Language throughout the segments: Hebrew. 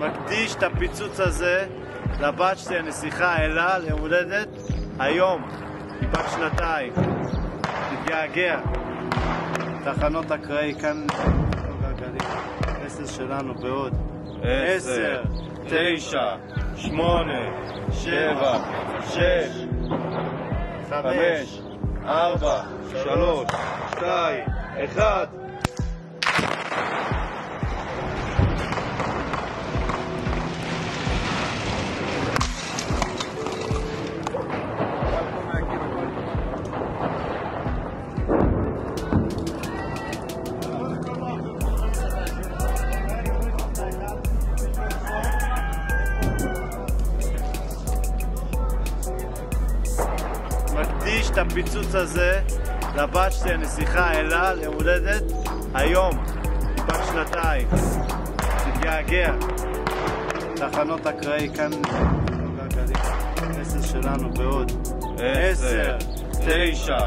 מקדיש את הפיצוץ הזה לבת שלי, הנסיכה אלה, ליום הולדת, היום, היא בת שנתיים. מתגעגע. תחנות אקראי, כאן. עשר שלנו בעוד. עשר, תשע, שמונה, שבע, שש, חמש, ארבע, שלוש, שתיים, אחד. מקדיש את הפיצוץ הזה לבת שלי, הנסיכה אלה, ליום הולדת, היום, בת שנתיים. מתגעגע. תחנות אקראי, כאן. עשר שלנו בעוד. עשר, תשע,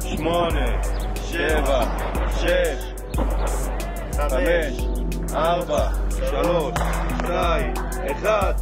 שמונה, שבע, שש, חמש, ארבע, שלוש, שתיים, אחד.